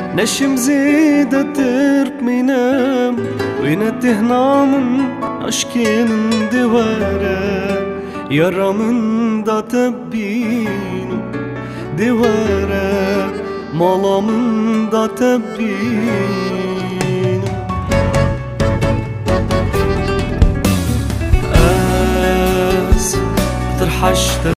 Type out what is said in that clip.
نشم زيدت ترب منام وينده namın aşkın divara Yaramında tebbinu divara Malamında tebbinu Az tırhaştı